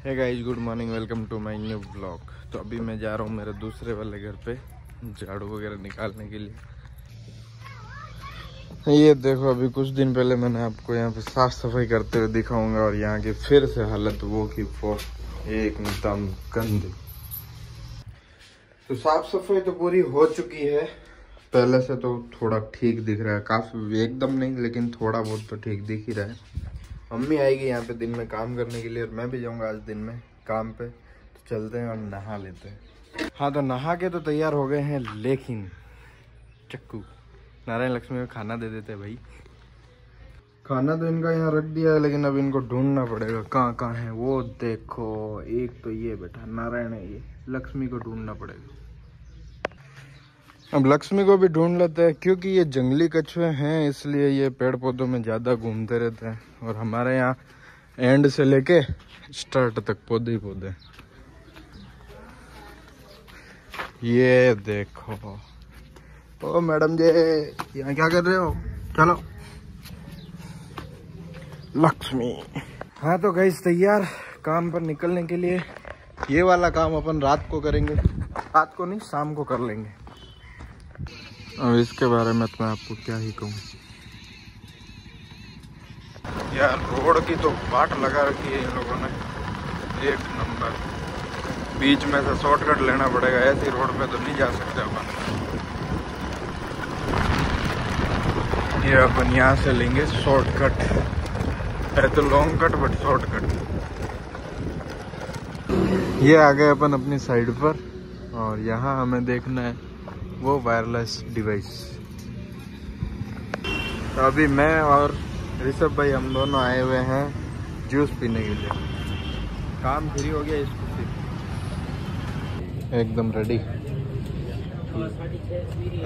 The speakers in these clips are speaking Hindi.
है guys good morning welcome to my new blog तो अभी मैं जा रहा हूँ मेरे दूसरे वाले घर पे, झाड़ू वगैरह निकालने के लिए। ये देखो, अभी कुछ दिन पहले मैंने आपको यहाँ पे साफ़ सफ़ाई करते हुए दिखाऊँगा और यहाँ की फिर से हालत वो की वो एकदम गंदी। तो साफ़ सफ़ाई तो पूरी हो चुकी है। पहले से तो थोड़ा ठीक दिख रहा है, काफ़ी एकदम नहीं, लेकिन थोड़ा बहुत तो ठीक दिख ही रहा है। मम्मी आएगी यहाँ पे दिन में काम करने के लिए और मैं भी जाऊँगा आज दिन में काम पे। तो चलते हैं और नहा लेते हैं। हाँ तो नहा के तो तैयार हो गए हैं, लेकिन चक्कू। नारायण लक्ष्मी को खाना दे देते हैं भाई। खाना तो इनका यहाँ रख दिया है, लेकिन अब इनको ढूंढना पड़ेगा। कहाँ कहाँ है? वो देखो, एक तो ये बेटा, नारायण है ये। लक्ष्मी को ढूंढना पड़ेगा। अब लक्ष्मी को भी ढूंढ लेते हैं, क्योंकि ये जंगली कछुए हैं, इसलिए ये पेड़ पौधों में ज़्यादा घूमते रहते हैं। और हमारे यहाँ एंड से लेके स्टार्ट तक पौधे ही पौधे ये देखो। ओ, मैडम जी, यहाँ क्या कर रहे हो? चलो। लक्ष्मी। हाँ तो गई तैयार काम पर निकलने के लिए ये वाला काम अपन रात को करेंगे। रात को नहीं, शाम को कर लेंगे। अब इसके बारे में तो मैं आपको क्या ही कहूँ। यार रोड की तो बाट लगा रखी है इन लोगों ने। एक नंबर। बीच में से शॉर्टकट लेना पड़ेगा ऐसी रोड पे तो नहीं जा सकते अपन। ये अपन यहाँ से लेंगे शॉर्टकट है तो लॉन्ग कट बट शॉर्टकट ये आ गए अपन अपनी साइड पर और यहाँ हमें देखना है। वो वायरलेस डिवाइस तो अभी मैं और ऋषभ भाई हम दोनों आए हुए हैं जूस पीने के लिए। काम फ्री हो गया इसको एकदम रेडी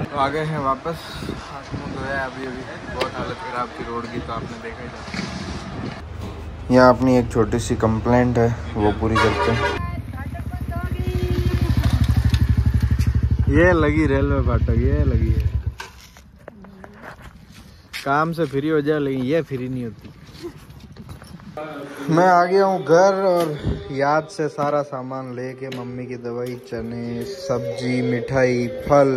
तो आ गए हैं वापस। धोया अभी अभी बहुत हालत खराब थी रोड की तो आपने देखा ही था। यहाँ अपनी एक छोटी सी कंप्लेंट है, वो पूरी करते हैं। ये लगी रेलवे फाटक, ये लगी है। काम से फ्री हो जाए लेकिन ये फ्री नहीं होती। मैं आ गया हूँ घर और याद से सारा सामान लेके, मम्मी की दवाई, चने, सब्ज़ी, मिठाई, फल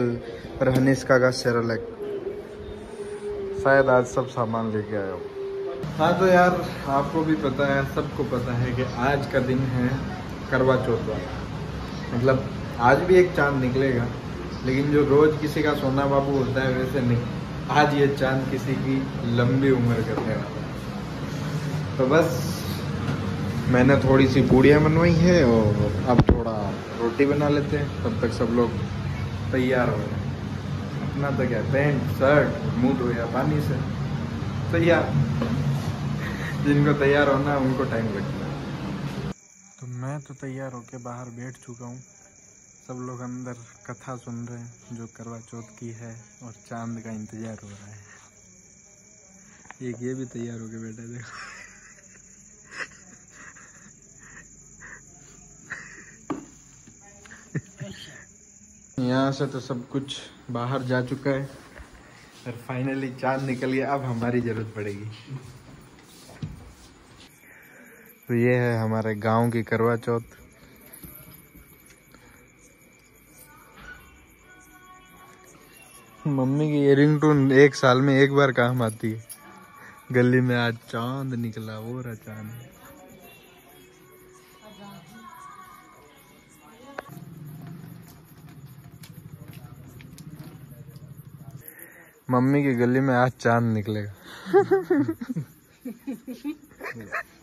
और हनिष्का का सेरलक। शायद आज सब सामान लेके आया हूँ। हाँ तो यार, आपको भी पता है, सबको पता है कि आज का दिन है करवा चौथ वाला। मतलब आज भी एक चाँद निकलेगा, लेकिन जो रोज किसी का सोना बाबू होता है, वैसे नहीं। आज ये चाँद किसी की लंबी उम्र करने वाला है। तो बस, मैंने थोड़ी सी पूड़ियाँ बनवाई है और अब थोड़ा रोटी बना लेते हैं। तब तक सब लोग तैयार हो हैं अपना तो क्या, पैंट, शर्ट, मुँह धोया, पानी से। तैयार। जिनको तैयार होना उनको टाइम लगता है। तो मैं तो तैयार होके बाहर बैठ चुका हूँ। सब लोग अंदर कथा सुन रहे हैं, जो करवा चौथ की है और चाँद का इंतज़ार हो रहा है। एक ये भी तैयार होके बैठा देखो। यहाँ से तो सब कुछ बाहर जा चुका है और फाइनली चाँद निकल गया अब हमारी ज़रूरत पड़ेगी। तो ये है हमारे गाँव की करवा चौथ। मम्मी की रिंग टून एक साल में एक बार काम आती है। गली में आज चाँद निकला, वो रहा चाँद। मम्मी की गली में आज चाँद निकलेगा।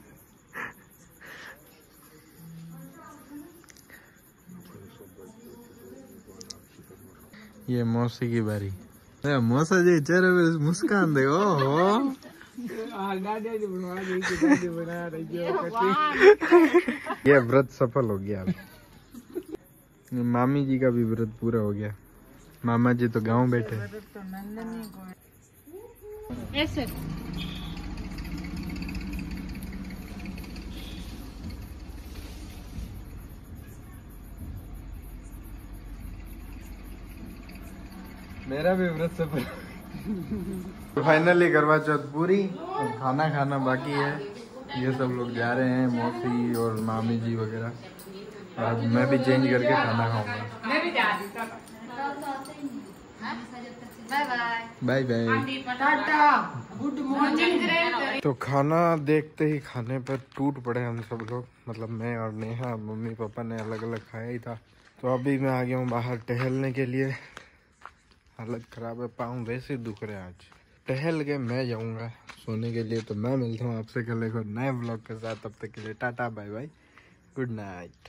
ये मौसी की बारी। मौसा जी, चेहरे पे मुस्कान देखो हो ये व्रत सफल हो गया मामी जी का भी व्रत पूरा हो गया। मामा जी तो गाँव बैठे। ऐसे मेरा भी व्रत सफल फाइनली करवा चौथ पूरी खाना खाना बाकी है। ये सब लोग जा रहे हैं मौसी और मामी जी वगैरह। आज मैं भी चेंज करके खाना खाऊँगा। मैं भी जा रही bye bye bye bye good morning तो खाना देखते ही खाने पर टूट पड़े हम सब लोग। मतलब मैं और नेहा मम्मी पापा ने अलग अलग खाया ही था। तो अभी मैं आ गया हूँ बाहर टहलने के लिए। हालत खराब है, पाँव वैसे दुख रहे हैं आज। टहल के मैं जाऊँगा सोने के लिए तो मैं मिलता हूँ आपसे कल एक और नए ब्लॉग के साथ। तब तक के लिए tata, bye bye. Good night.